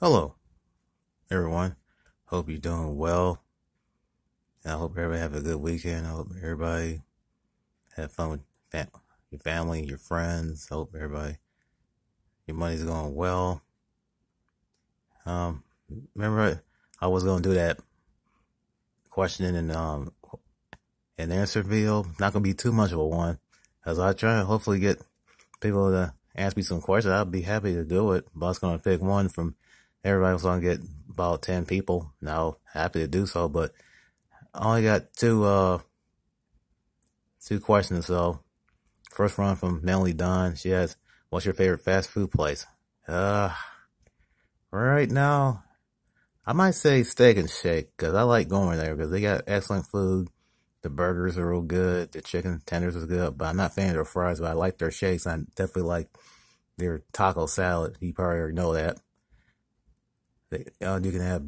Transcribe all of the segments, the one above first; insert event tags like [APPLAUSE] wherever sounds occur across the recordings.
Hello, everyone. Hope you're doing well. And I hope everybody have a good weekend. I hope everybody have fun with fam- your family, your friends. I hope everybody, your money's going well. Um, remember I was going to do that questioning and, um, and answer video. Not going to be too much of a one as I try to hopefully get people to ask me some questions. I'd be happy to do it, but I was going to pick one from everybody was to get about 10 people. Now, happy to do so, but I only got two, uh, two questions. So first one from Melanie Dunn. She has, what's your favorite fast food place? Uh, right now, I might say Steak and Shake because I like going there because they got excellent food. The burgers are real good. The chicken tenders is good, but I'm not a fan of their fries, but I like their shakes. I definitely like their taco salad. You probably already know that. Uh, you can have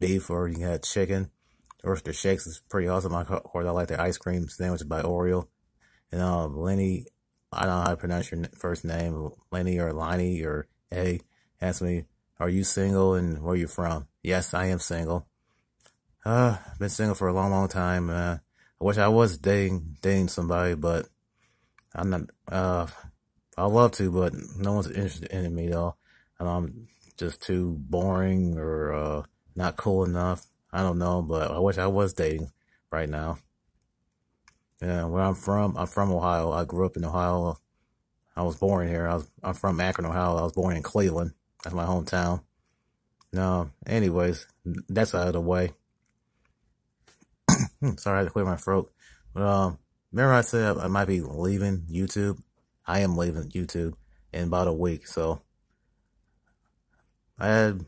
beef or you can have chicken. Or the shakes is pretty awesome. I, of course, I like the ice cream sandwich by Oreo. And um, Lenny, I don't know how to pronounce your first name, Lenny or Lenny or A, asked me, are you single and where you from? Yes, I am single. Uh, been single for a long, long time. Uh, I wish I was dating, dating somebody, but I'm not, uh, I love to, but no one's interested in me though. I'm just too boring or, uh, not cool enough. I don't know, but I wish I was dating right now. Yeah, where I'm from, I'm from Ohio. I grew up in Ohio. I was born here. I was, I'm from Akron, Ohio. I was born in Cleveland. That's my hometown. No, anyways, that's out of the way. [COUGHS] Sorry, I had to clear my throat. But, um, remember I said I might be leaving YouTube? I am leaving YouTube in about a week. So I had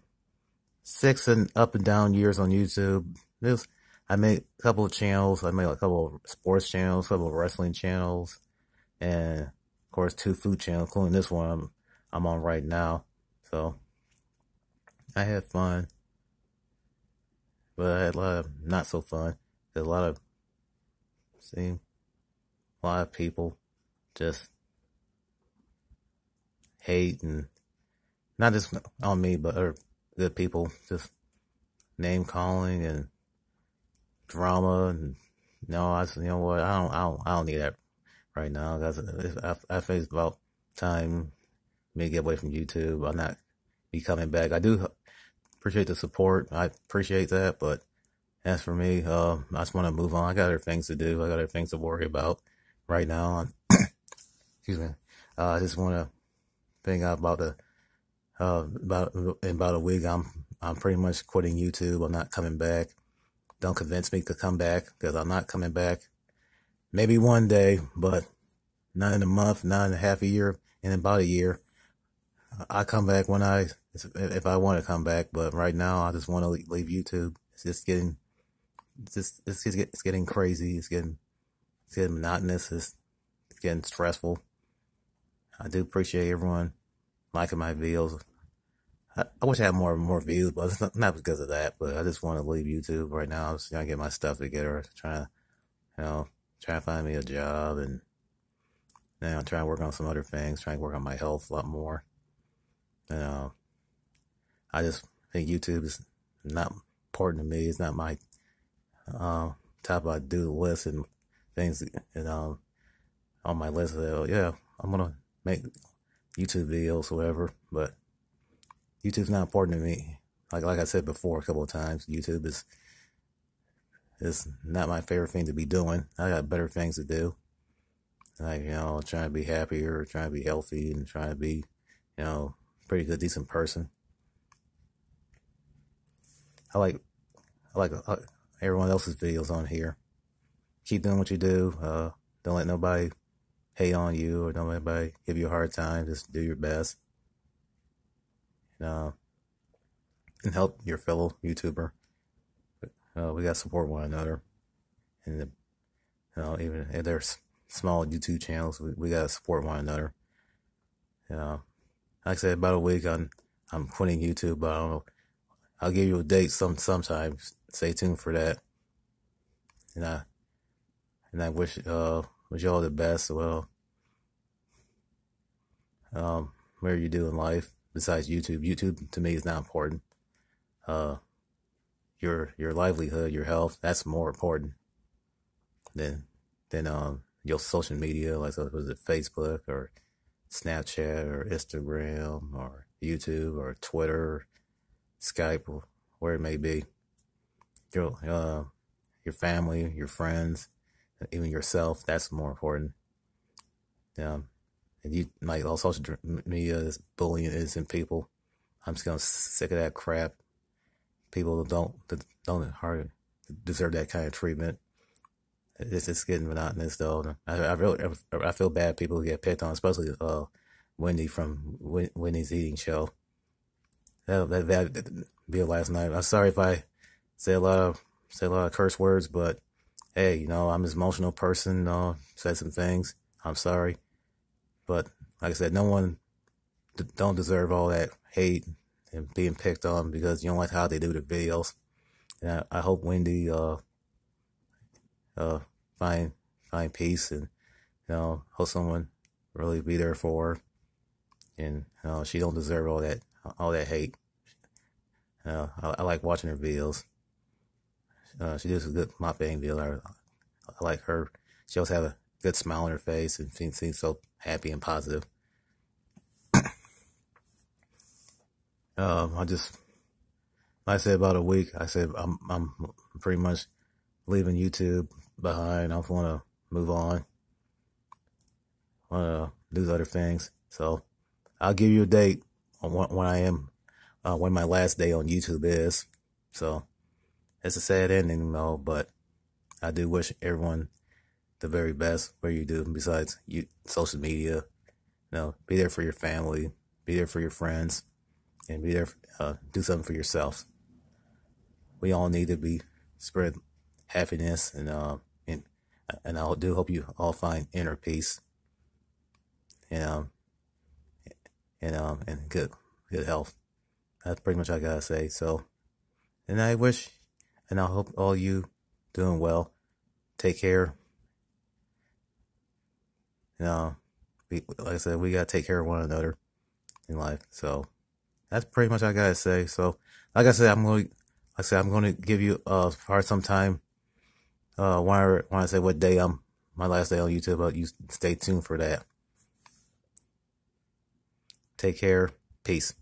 six and up and down years on YouTube. This I made a couple of channels. I made a couple of sports channels, a couple of wrestling channels, and of course two food channels, including this one I'm, I'm on right now. So I had fun, but I had a lot of not so fun. There's a lot of seeing a lot of people just hate and not just on me, but other good people just name calling and drama and no, I you know what I don't I don't I don't need that right now. That's I, I face about time me get away from YouTube. I'm not be coming back. I do appreciate the support. I appreciate that, but as for me, uh, I just want to move on. I got other things to do. I got other things to worry about right now. [CLEARS THROAT] Excuse me. Uh, I just want to think about the uh, about in about a week. I'm I'm pretty much quitting YouTube. I'm not coming back. Don't convince me to come back because I'm not coming back. Maybe one day, but not in a month, not in a half a year, in about a year. I come back when I if I want to come back, but right now I just want to leave YouTube. It's just getting, it's just it's, just, it's getting crazy. It's getting it's getting monotonous. It's, it's getting stressful. I do appreciate everyone liking my videos. I, I wish I had more more views, but it's not, not because of that. But I just want to leave YouTube right now. I'm just trying to get my stuff together. Trying to, you know, try to find me a job and now I'm trying to work on some other things. Trying to work on my health a lot more. You know, I just think YouTube is not important to me. It's not my uh, top I do list and things and um on my list. Of, yeah, I'm gonna make YouTube videos, whatever. But YouTube's not important to me. Like like I said before a couple of times, YouTube is is not my favorite thing to be doing. I got better things to do. Like, you know, trying to be happier, trying to be healthy and trying to be, you know, pretty good, decent person. I like, I like uh, everyone else's videos on here. Keep doing what you do. Uh, don't let nobody hate on you or don't let anybody give you a hard time. Just do your best. You know, and help your fellow YouTuber. Uh, we got to support one another. And, the, you know, even if there's small YouTube channels, we, we got to support one another. You know, like I said, about a week I'm, I'm quitting YouTube, but I don't know. I'll give you a date some, sometime. Stay tuned for that. And I, and I wish, uh, wish y'all the best. Well, um, whatever you do in life, besides YouTube. YouTube to me is not important. Uh, your your livelihood, your health, that's more important than than um your social media, like was it Facebook or Snapchat or Instagram or YouTube or Twitter, Skype or where it may be. Your uh your family, your friends, even yourself, that's more important. Yeah. And you like all social media is bullying innocent people. I'm just gonna sick of that crap. People don't don't hard deserve that kind of treatment. It's just getting monotonous though. I, I really I feel bad people get picked on, especially uh Wendy from Wendy's eating show. That that that be last night. I'm sorry if I say a lot of say a lot of curse words, but hey, you know I'm an emotional person. Uh, said some things. I'm sorry, but like I said, no one don't deserve all that hate and being picked on because you don't like how they do the videos. And I, I hope Wendy uh uh find find peace and you know hope someone really be there for her. And you know, she don't deserve all that all that hate. Uh, I, I like watching her videos. Uh, she does a good mukbang video. I, I like her. She always have a good smile on her face and she seems so happy and positive. [COUGHS] um, I just, I said, about a week, I said I'm, I'm pretty much leaving YouTube behind. I want to move on. Want to do other things. So I'll give you a date on when I am, uh, when my last day on YouTube is. So it's a sad ending, you know, but I do wish everyone the very best where you do besides you social media. You know, be there for your family, be there for your friends, and be there. Uh, do something for yourself. We all need to be spread happiness and uh, and and I do hope you all find inner peace. And um and um and good good health. That's pretty much all I gotta say. So and I wish and I hope all you doing well. Take care. You know, we, like I said, we gotta take care of one another in life. So that's pretty much all I gotta say. So, like I said, I'm going. Like I said, I'm going to give you uh part sometime. Uh, when I when I say what day I'm my last day on YouTube, but you stay tuned for that. Take care. Peace.